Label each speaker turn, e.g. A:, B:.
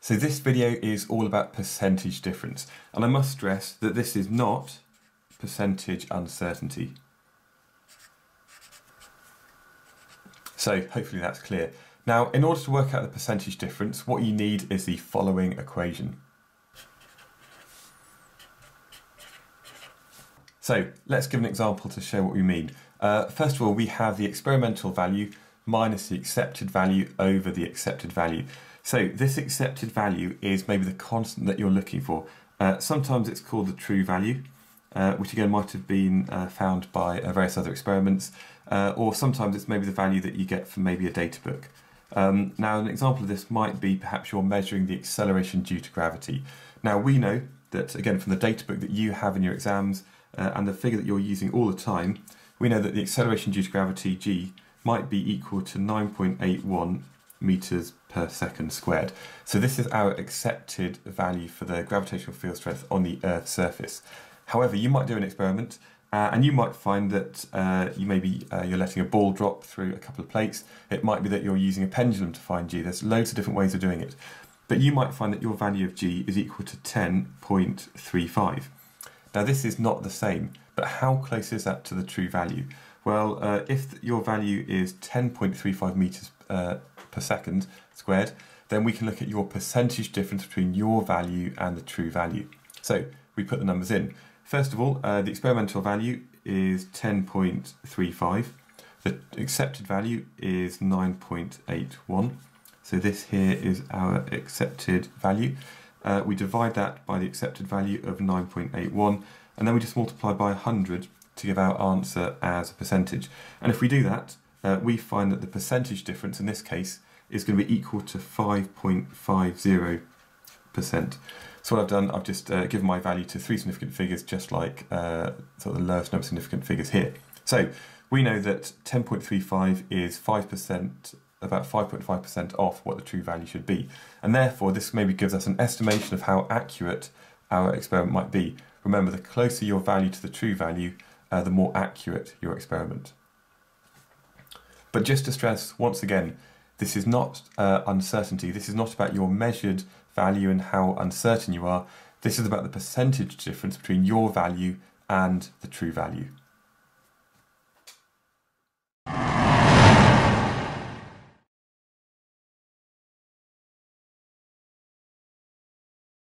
A: So this video is all about percentage difference, and I must stress that this is not percentage uncertainty. So hopefully that's clear. Now, in order to work out the percentage difference, what you need is the following equation. So let's give an example to show what we mean. Uh, first of all, we have the experimental value minus the accepted value over the accepted value. So this accepted value is maybe the constant that you're looking for. Uh, sometimes it's called the true value, uh, which again might have been uh, found by uh, various other experiments, uh, or sometimes it's maybe the value that you get from maybe a data book. Um, now, an example of this might be perhaps you're measuring the acceleration due to gravity. Now, we know that, again, from the data book that you have in your exams uh, and the figure that you're using all the time, we know that the acceleration due to gravity, g, might be equal to 9.81 meters per second squared. So this is our accepted value for the gravitational field strength on the Earth's surface. However, you might do an experiment uh, and you might find that uh, you maybe uh, you're letting a ball drop through a couple of plates. It might be that you're using a pendulum to find g. There's loads of different ways of doing it. But you might find that your value of g is equal to 10.35. Now this is not the same, but how close is that to the true value? Well, uh, if your value is 10.35 meters uh, per second squared, then we can look at your percentage difference between your value and the true value. So we put the numbers in. First of all, uh, the experimental value is 10.35. The accepted value is 9.81. So this here is our accepted value. Uh, we divide that by the accepted value of 9.81 and then we just multiply by 100 to give our answer as a percentage. And if we do that, uh, we find that the percentage difference in this case is going to be equal to 5.50%. So what I've done, I've just uh, given my value to three significant figures, just like uh, sort of the lowest number of significant figures here. So we know that 10.35 is 5%, about 5.5% off what the true value should be. And therefore, this maybe gives us an estimation of how accurate our experiment might be. Remember, the closer your value to the true value, uh, the more accurate your experiment. But just to stress once again, this is not uh, uncertainty. This is not about your measured value and how uncertain you are. This is about the percentage difference between your value and the true value.